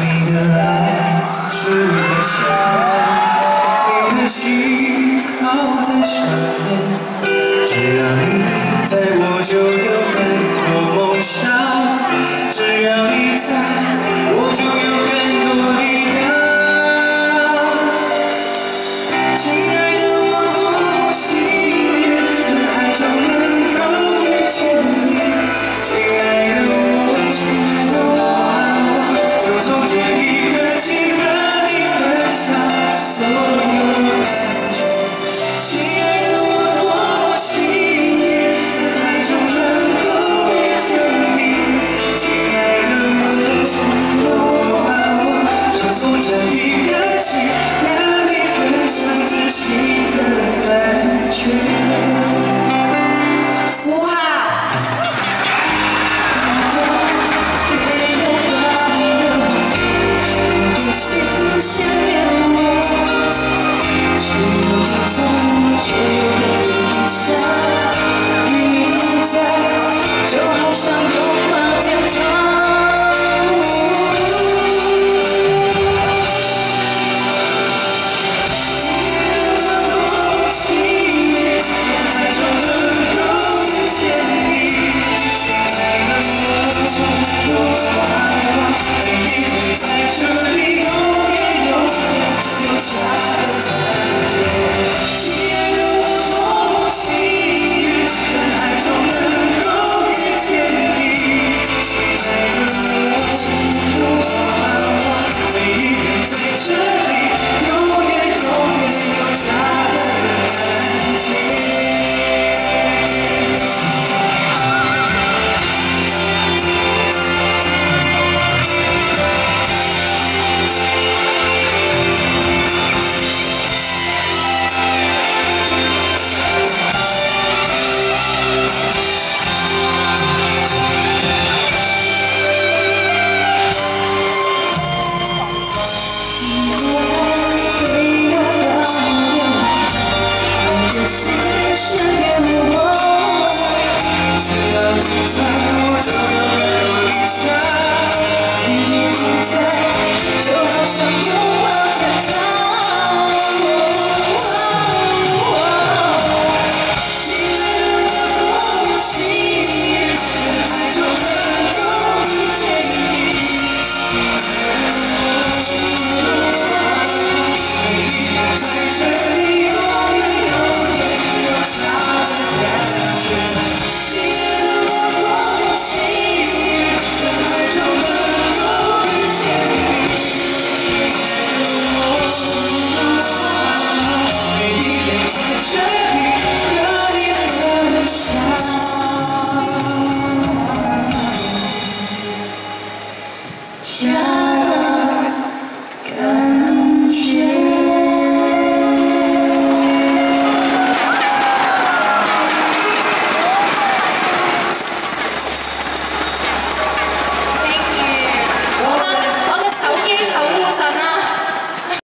你的爱是个习惯，你的心靠在墙边，只要你在我就有更多梦想，只要你在我就有。心事给了我。怎